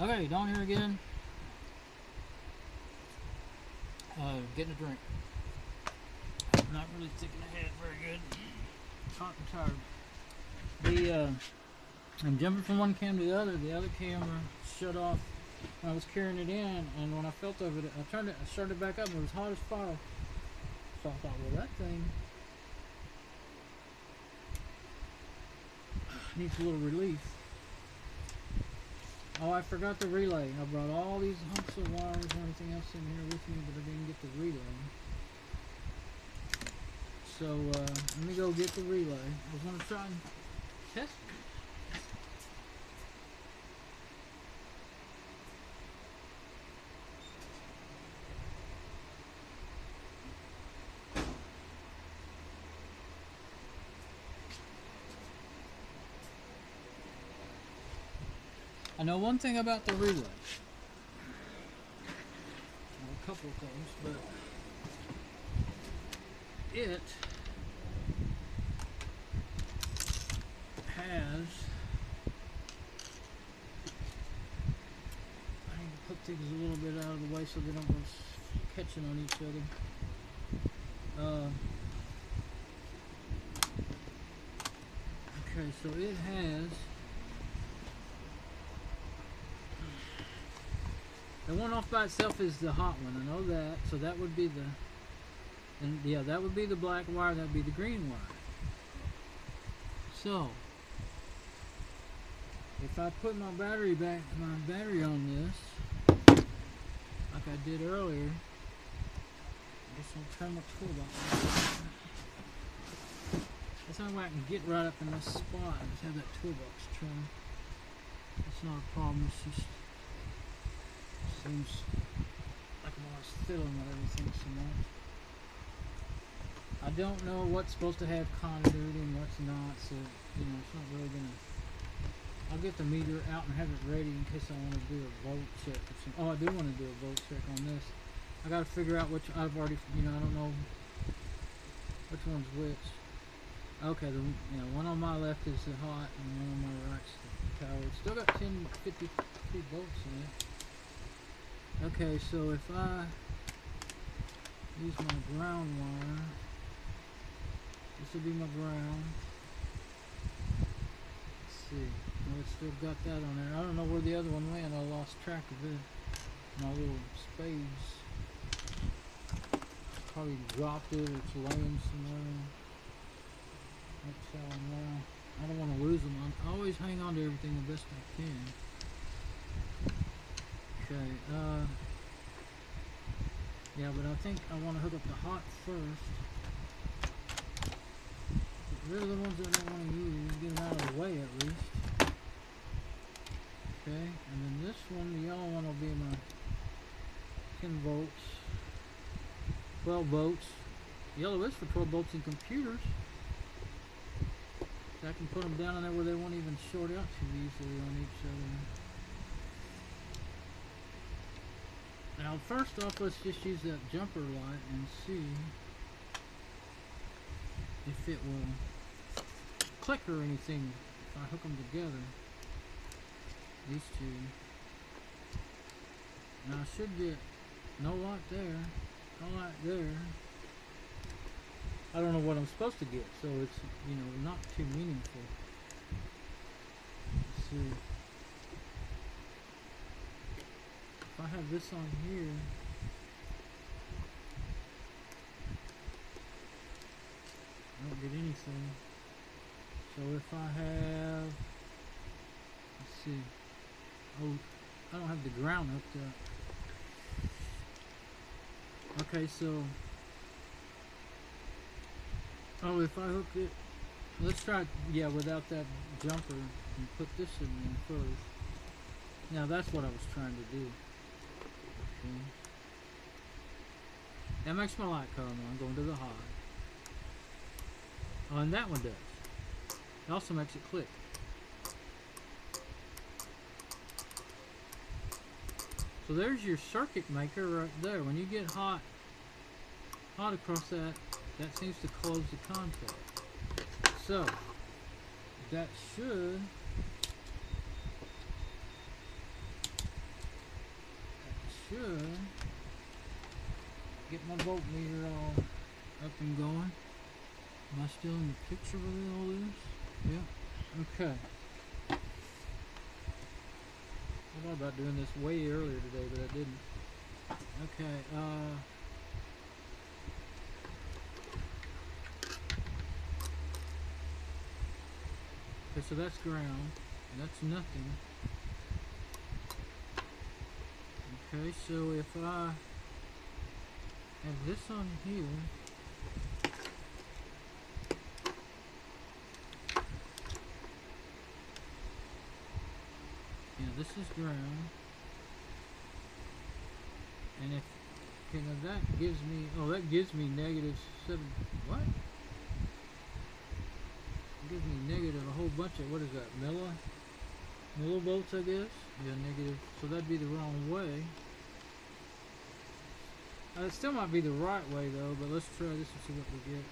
Okay, down here again. Uh, getting a drink. Not really sticking ahead very good. Hot and tired. The uh, I'm jumping from one cam to the other. The other camera shut off I was carrying it in, and when I felt of it, I turned it, I started it back up, and it was hot as fire. So I thought, well, that thing needs a little relief. Oh, I forgot the relay. I brought all these hunks of wires and everything else in here with me, but I didn't get the relay. So, uh, let me go get the relay. I was going to try and test it. I know one thing about the relay. Well, a couple of things, but it has. I need to put things a little bit out of the way so they don't go catching on each other. Uh, okay, so it has. The one off by itself is the hot one. I know that. So that would be the. And yeah, that would be the black wire. That would be the green wire. So, if I put my battery back, my battery on this, like I did earlier, I guess I'll turn my toolbox. That's how I can get right up in this spot and just have that toolbox turned. It's not a problem. It's just seems like I'm always fiddling with everything so. I don't know what's supposed to have continuity and what's not, so you know it's not really gonna. I'll get the meter out and have it ready in case I want to do a volt check or something. Oh, I do want to do a volt check on this. I got to figure out which I've already. You know, I don't know which one's which. Okay, the you know, one on my left is the hot and one on my right's the power. It's still got 10, 53 volts in it. Okay, so if I use my ground wire, this will be my ground. Let's see. Oh, it's still got that on there. I don't know where the other one went. I lost track of it. My little spades. Probably dropped it it's laying somewhere. That's how I. I don't want to lose them. I always hang on to everything the best I can. Okay, uh, yeah, but I think I want to hook up the hot first. Get rid of the ones that I don't want to use, get them out of the way at least. Okay, and then this one, the yellow one will be my 10 volts, 12 volts. Yellow is for 12 volts in computers. I can put them down in there where they won't even short out too easily on each other. Now, first off, let's just use that jumper light and see if it will click or anything if I hook them together. These two. Now, I should get no light there, no light there. I don't know what I'm supposed to get, so it's, you know, not too meaningful. Let's see. If I have this on here, I don't get anything. So if I have, let's see, oh, I don't have the ground up. Okay, so, oh, if I hook it, let's try, yeah, without that jumper and put this in there first. Now that's what I was trying to do. Okay. That makes my light come on, going to the high. Oh, and that one does. It also makes it click. So there's your circuit maker right there. When you get hot, hot across that, that seems to close the contact. So, that should should get my voltmeter all up and going. Am I still in the picture with all this? Yeah. Okay. I thought about doing this way earlier today, but I didn't. Okay, uh... Okay, so that's ground. That's nothing. Okay, so if I have this on here, yeah, this is ground, and if okay, now that gives me, oh, that gives me negative seven. What? It gives me negative a whole bunch of what is that? Milli, millivolts, I guess. Yeah, negative. So that'd be the wrong way. Uh, it still might be the right way though, but let's try this and see what we get.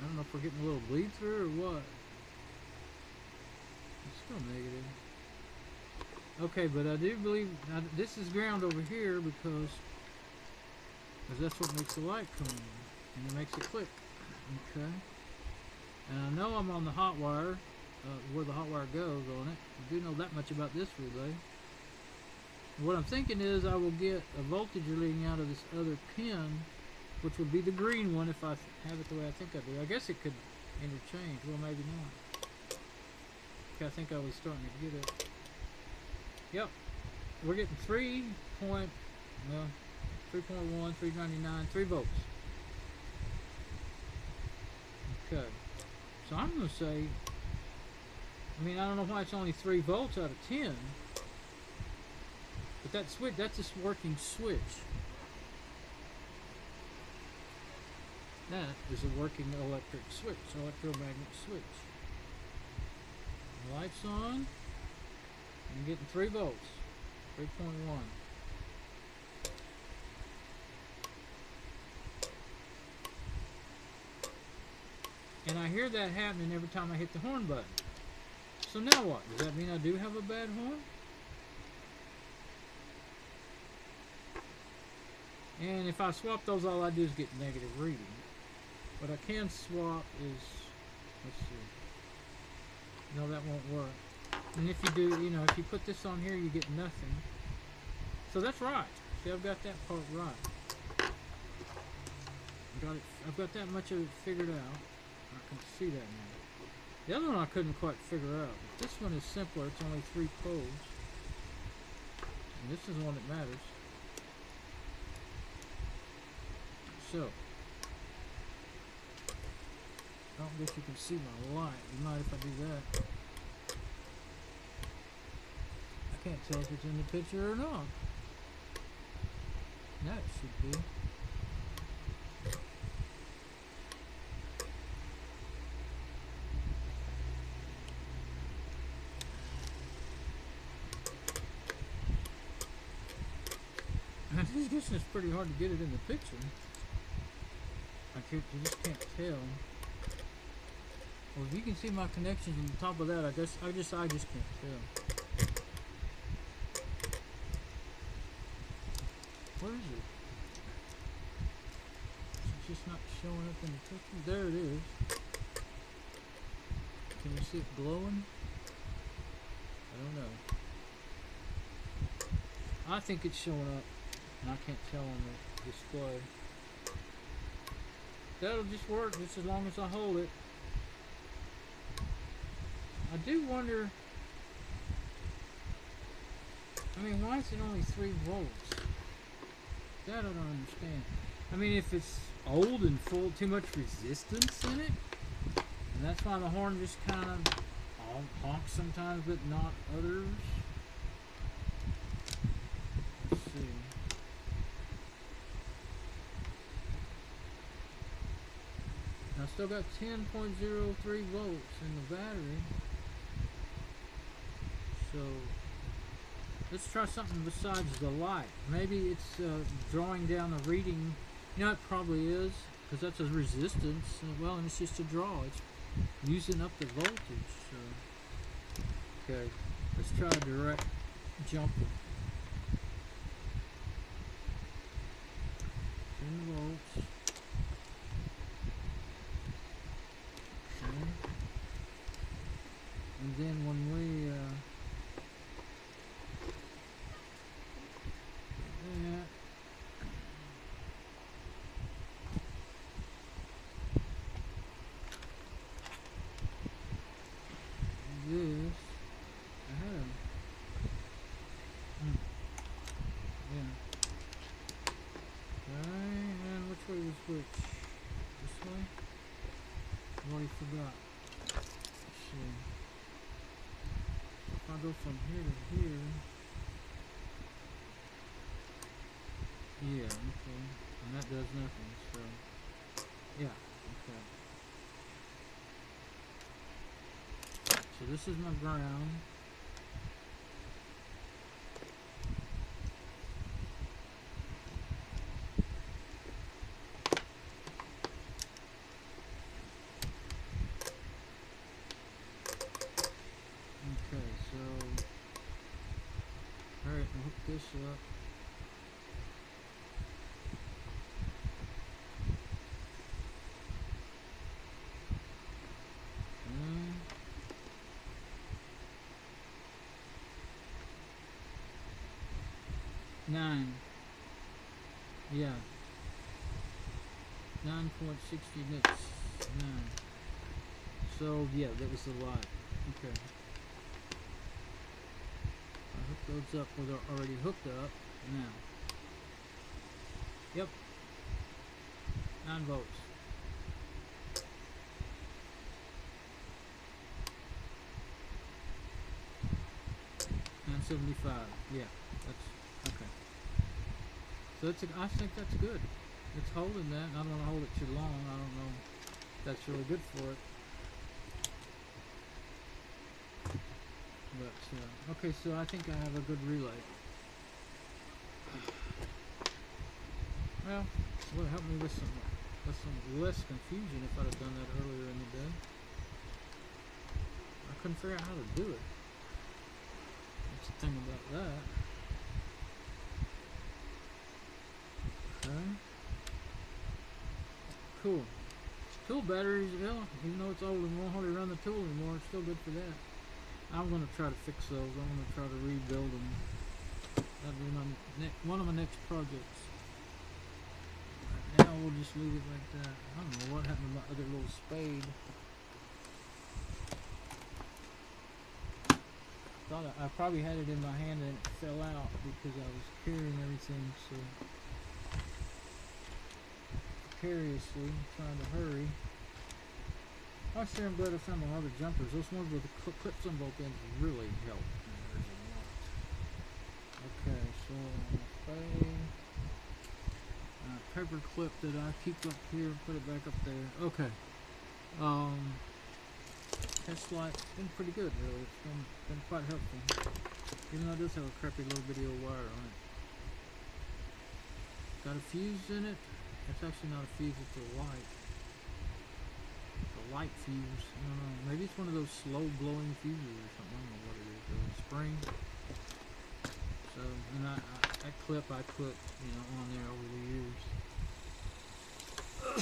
I don't know if we're getting a little bleed through or what. It's still negative. Okay, but I do believe now, this is ground over here because, because that's what makes the light come on, and it makes it click. Okay. And I know I'm on the hot wire, uh, where the hot wire goes on it. I do know that much about this relay. What I'm thinking is I will get a voltage reading out of this other pin, which would be the green one if I have it the way I think I do. I guess it could interchange. Well, maybe not. Okay, I think I was starting to get it. Yep. We're getting 3 point, well, 3.1, 399, 3 volts. Okay. So I'm going to say, I mean, I don't know why it's only 3 volts out of 10. But that switch, that's a working switch. That is a working electric switch, electromagnet switch. The lights on. I'm getting 3 volts. 3.1. And I hear that happening every time I hit the horn button. So now what? Does that mean I do have a bad horn? And if I swap those, all I do is get negative reading. What I can swap is, let's see. No, that won't work. And if you do, you know, if you put this on here, you get nothing. So that's right. See, I've got that part right. I've got it. I've got that much of it figured out. I can see that now. The other one I couldn't quite figure out. But this one is simpler. It's only three poles. And this is the one that matters. So, I don't guess you can see my light. You mind if I do that? I can't tell if it's in the picture or not. That should be. I guess it's pretty hard to get it in the picture. I can't, you just can't tell. Well, if you can see my connections on the top of that, I guess I just I just can't tell. Where is it? It's just not showing up in the picture. There it is. Can you see it glowing? I don't know. I think it's showing up, and I can't tell on the display. That'll just work just as long as I hold it. I do wonder, I mean, why is it only 3 volts? That I don't understand. I mean, if it's old and full, too much resistance in it, and that's why the horn just kind of honks sometimes, but not others. Let's see. I still got 10.03 volts in the battery. So let's try something besides the light. Maybe it's uh, drawing down the reading. You know, it probably is because that's a resistance. Uh, well, and it's just a draw. It's using up the voltage. So. Okay, let's try a direct jumper. then when we uh, that this I had a hmm. yeah okay and which way was which this way I already forgot let's see if I from here to here. Yeah okay. And that does nothing so yeah okay. So this is my ground 9 yeah. 9.60 nits 9 so yeah that was a lot. Okay. I hooked those up where they're already hooked up. Now. Yep. 9 volts. Seventy-five. Yeah, that's so I think that's good. It's holding that. I don't want to hold it too long. I don't know if that's really good for it. But uh, okay, so I think I have a good relay. Well, it would help me with some with some less confusion if I'd have done that earlier in the day. I couldn't figure out how to do it. That's the thing about that. Okay. Cool. Tool batteries, hell, even though it's old and won't hardly run the tool anymore, it's still good for that. I'm gonna try to fix those. I'm gonna try to rebuild them. That'll be my ne- one of my next projects. Right now we'll just leave it like that. I don't know what happened to my other little spade. Thought I, I probably had it in my hand and it fell out because I was carrying everything so precariously, trying to hurry. I am glad I found my other jumpers. Those ones with the cl- clips on both ends really help. A. Okay, so okay. Uh, paper clip that I keep up here, put it back up there. Okay. Um, test light's been pretty good, really. It's been been quite helpful. Even though it does have a crappy little video wire on it. Got a fuse in it. It's actually not a fuse, it's a light A light fuse. I don't know. Maybe it's one of those slow blowing fuses or something. I don't know what it is. A spring. So, and I, I, that clip I put, you know, on there over the years.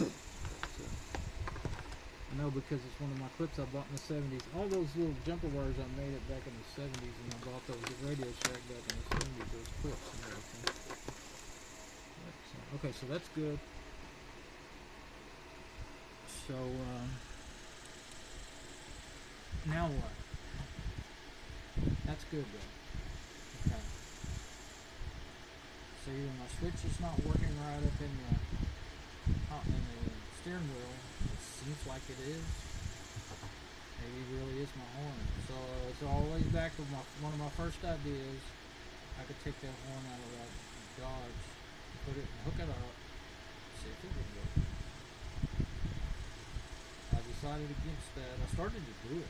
so, I know because it's one of my clips I bought in the 70s. All those little jumper wires I made it back in the 70s, and I bought those at Radio Shack back in the 70s. Those clips and everything. But, uh, okay, so that's good. So, um, now what? That's good though. Okay. See, when my switch is not working right up in the, uh, in the steering wheel, it seems like it is. Maybe it really is my horn. So it's always back to my one of my first ideas. I could take that horn out of that Dodge, put it, hook it up, see if it would work. I decided against that. I started to do it.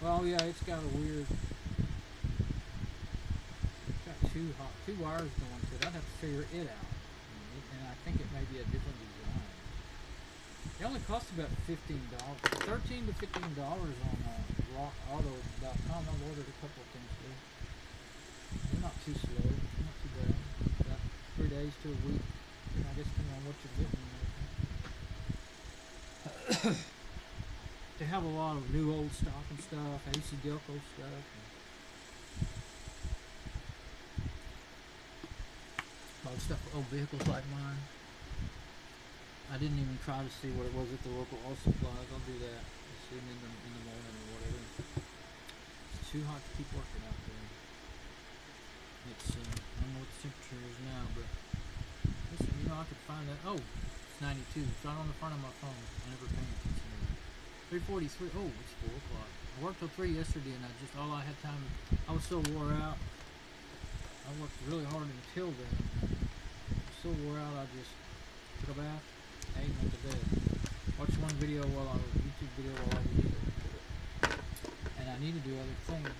Well, yeah, it's got a weird. It's got two hot, two wires going to it. I'd have to figure it out, and, and I think it may be a different design. It only costs about fifteen dollars, thirteen to fifteen dollars on uh, RockAuto.com. I've ordered a couple of things there. They're not too slow, not too bad. About three days to a week. I guess depending on what you're getting. they have a lot of new old stock and stuff, AC Delco stuff. And of stuff for old vehicles like mine. I didn't even try to see what it was at the local oil supplies. I'll do that. See them in the, in the morning or whatever. It's too hot to keep working out there. It's, uh, I don't know what the temperature is now, but listen, you know, I could find that. Oh, it's 92. It's right on the front of my phone. I never paid attention to it. 343. Oh, it's 4 o'clock. I worked till 3 yesterday, and I just, all I had time, I was so wore out. I worked really hard until then. So wore out, I just took a bath, ate, and went to bed. Watched one video while I was, YouTube video while I was eating. And I need to do other things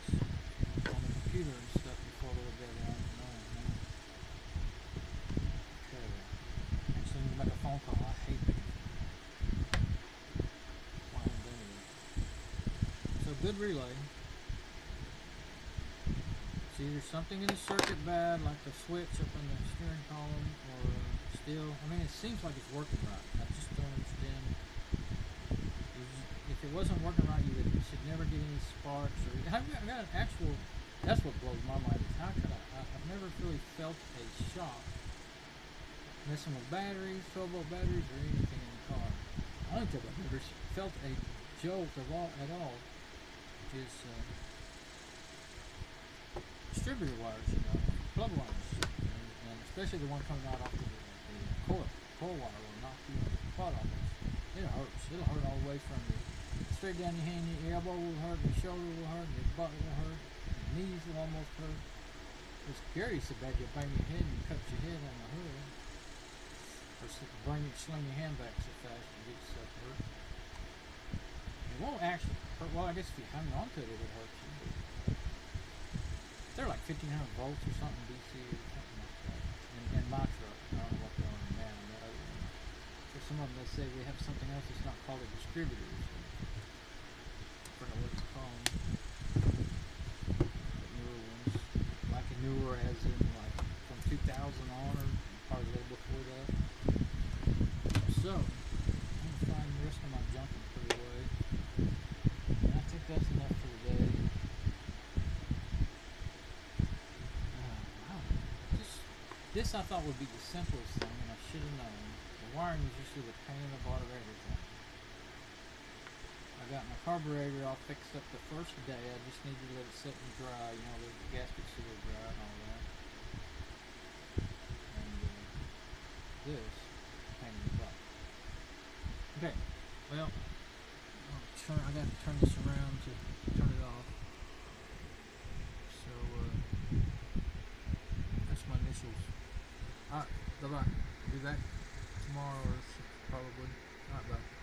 on the computer and stuff before I go to bed. I don't know, man. Okay. Actually, I'm gonna make a phone call. I hate making why I haven't done it yet. So good relay. It's either something in the circuit bad, like the switch up in the steering column, or uh, still. I mean, it seems like it's working right. I just don't understand. If it wasn't working right, you would should never get any sparks. Or I've got, I got an actual. That's what blows my mind. Is how could I, I? I've never really felt a shock messing with batteries, 12 volt batteries, or anything in the car. I don't think I've ever felt a jolt of all at all. Is uh, distributor wires, you know, plug wires, and, and especially the one coming out off the, the core core wire will knock you butt almost. It hurts. It'll hurt all the way from your straight down your hand. Your elbow will hurt. Your shoulder will hurt. Your butt will hurt. Your knees will almost hurt. It's curious about you bang your head and cut your head on the hood. Or bring it, sling your hand back so fast and get yourself hurt. It won't actually hurt. Well, I guess if you hang on to it, it would hurt you. They're like 1500 volts or something DC or something like that. In, in my truck, I don't know what they're on now the uh, other one. For some of them, they say we have something else that's not called a distributor. So I what it's called. The newer ones, like a newer as in like from 2000 on or probably a little before that. So I'm gonna find the rest of my junk and put it away. And I think that's enough for. Oh. This, I thought would be the simplest thing, and I should have known. The wiring is usually the pain in the butt of everything. I got my carburetor all fixed up the first day. I just need to let it sit and dry, you know, let the gasket seal dry and all that. And uh, this, pain in the butt. Okay, well, turn, I got to turn this around to turn it off. So, uh, that's my initials. Alright, bye bye. Be back tomorrow or probably. Alright, bye.